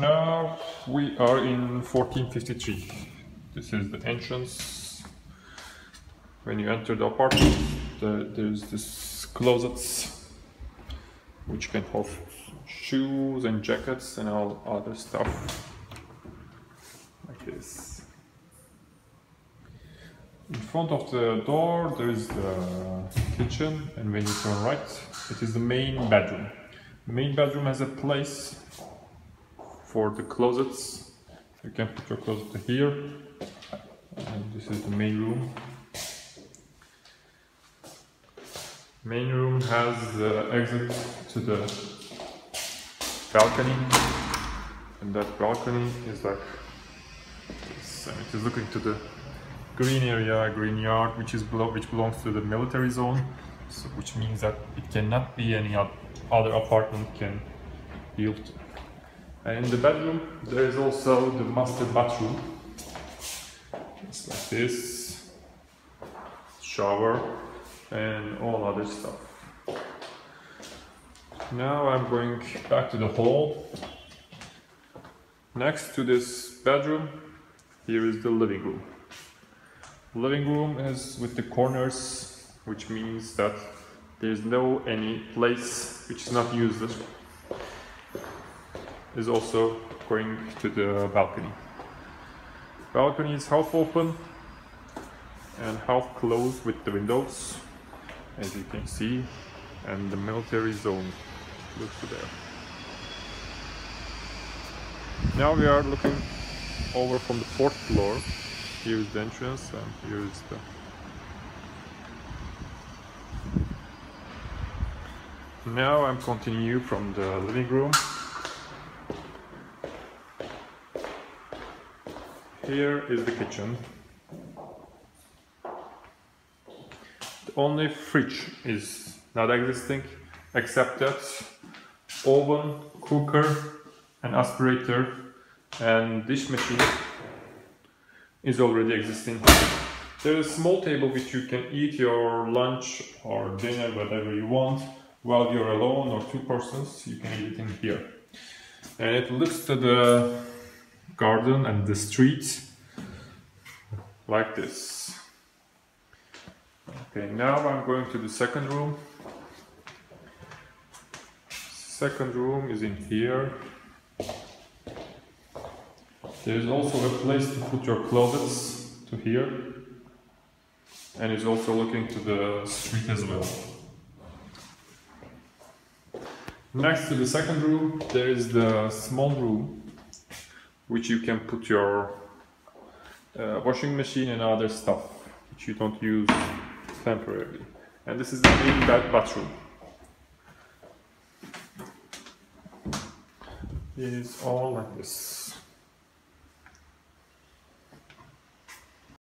Now we are in 1453. This is the entrance. When you enter the apartment, the, there's this closets which can hold shoes and jackets and all other stuff like this. In front of the door there is the kitchen and when you turn right it is the main bedroom. The main bedroom has a place for the closets. You can put your closet here and this is the main room. Main room has the exit to the balcony and that balcony is like this and it is looking to the green area, green yard which is which belongs to the military zone so which means that it cannot be any other apartment can build and in the bedroom there is also the master bathroom it's like this shower and all other stuff now I'm going back to the hall. Next to this bedroom, here is the living room. Living room is with the corners, which means that there's no any place which is not used. Is also going to the balcony. Balcony is half open and half closed with the windows, as you can see, and the military zone look to there. Now we are looking over from the fourth floor. Here is the entrance and here is the Now I'm continue from the living room. Here is the kitchen. The only fridge is not existing except that oven, cooker, and aspirator and dish machine is already existing. There is a small table which you can eat your lunch or dinner, whatever you want, while you're alone or two persons, you can eat it in here. And it looks to the garden and the street like this. Okay, now I'm going to the second room second room is in here. There is also a place to put your clothes to here. And it's also looking to the street as well. Next to the second room, there is the small room, which you can put your uh, washing machine and other stuff, which you don't use temporarily. And this is the main bathroom. It is all like this.